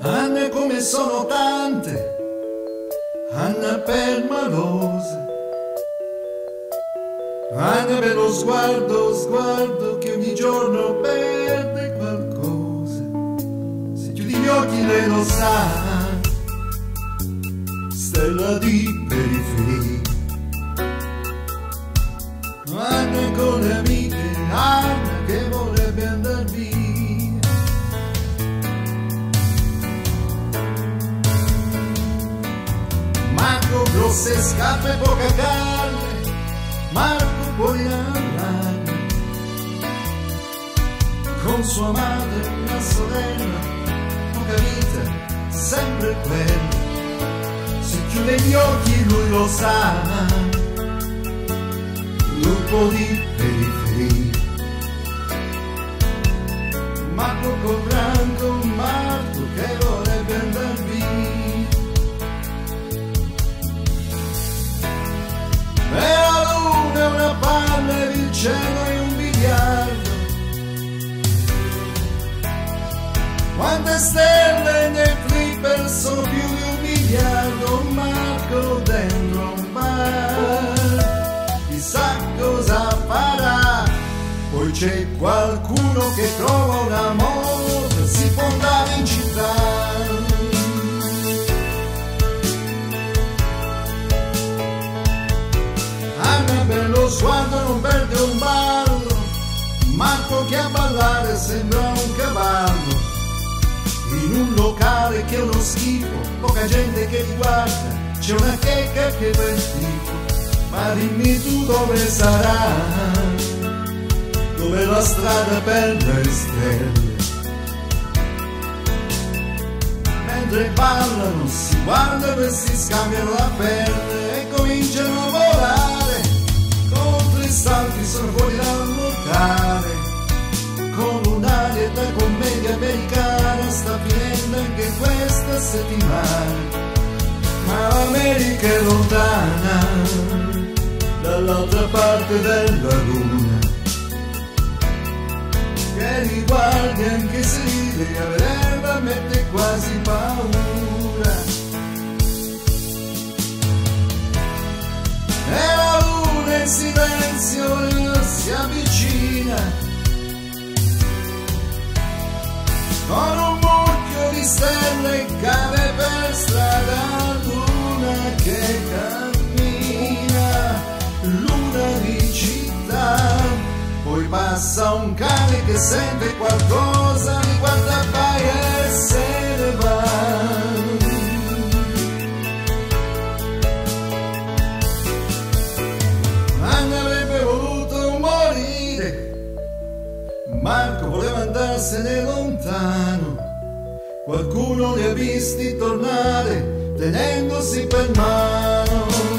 Anne come sono tante, Anna permalose, Anna per lo sguardo, sguardo che ogni giorno perde qualcosa. Se chiudi gli occhi lei lo sa, stella di periferia. Anna con le amiche, Anna che vorrebbe andar via. Marco grosse scarpe e poca carne, Marco poi andare con sua madre una sorella, poca vita, sempre quella. Se chiude gli occhi lui lo sa, lupo di periferia. Marco con ranco, Marco che vorrebbe andar via. E la luna è una palla ed il cielo è un biliardo. Quante stelle c'è qualcuno che trova un amore, si può andare in città. Anna per lo sguardo non perde un ballo, Marco che a ballare sembra un cavallo. In un locale che è uno schifo, poca gente che ti guarda, c'è una checca che fa il tifo. Ma dimmi tu dove sarà, dove la strada per le stelle. Mentre ballano si guardano e si scambiano la pelle e cominciano a volare. Contro i salti sono fuori dal locale con un'aria da commedia americana sta finendo anche questa settimana ma l'America è lontana dall'altra parte della luna che riguardi anche se ride a vederla mette quasi paura. E la luna in silenzio si avvicina. Con un mucchio di stelle cade per strada luna che cammina, luna città, poi passa un cane che sente qualcosa, mi guarda vai e se ne va. Anna avrebbe voluto morire Marco voleva andarsene lontano, qualcuno li ha visti tornare tenendosi per mano.